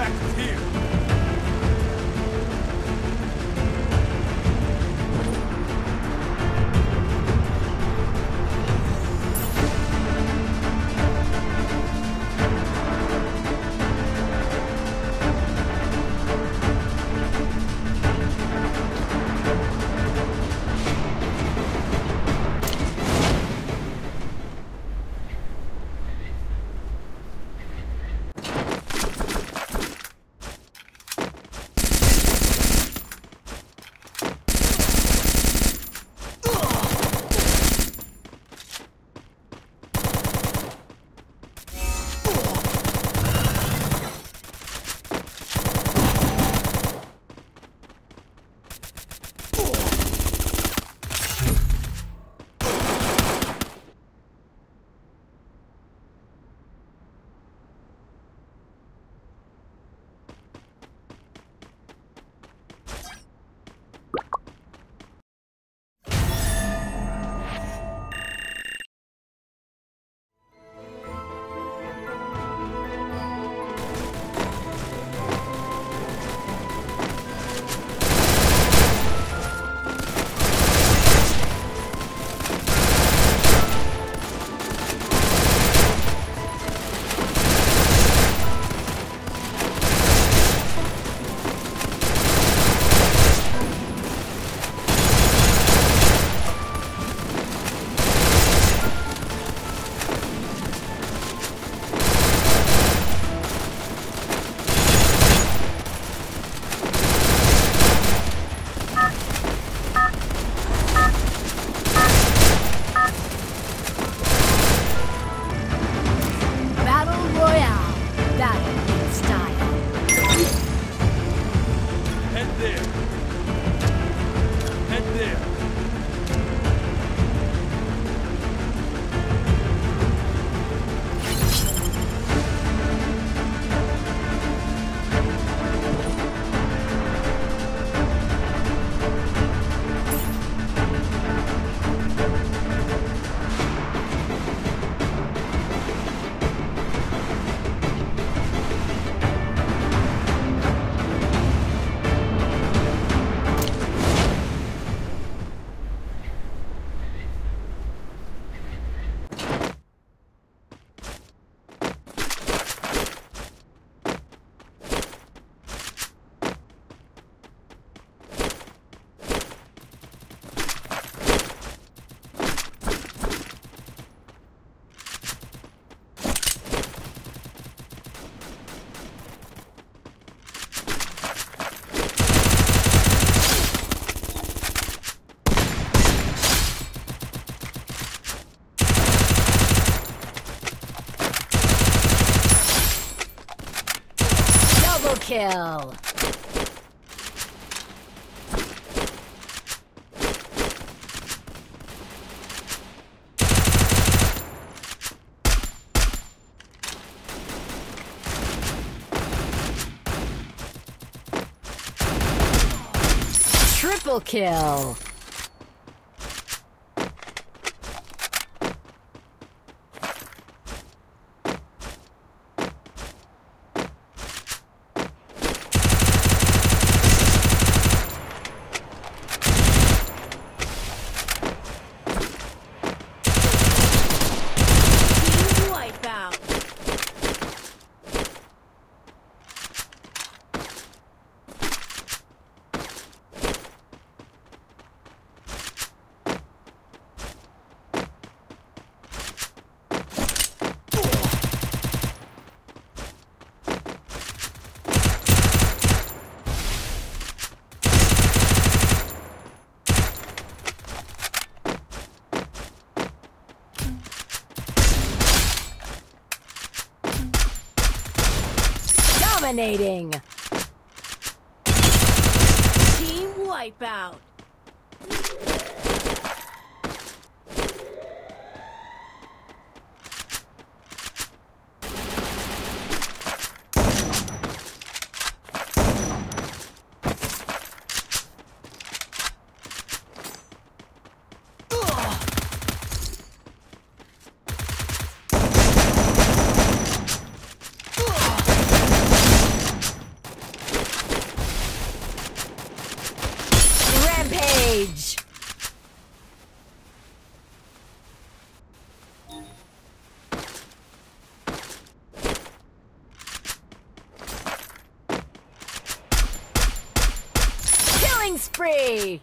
extracted here. Kill. Triple kill. Team wipeout. Dominating. Team wipeout. Killing spree!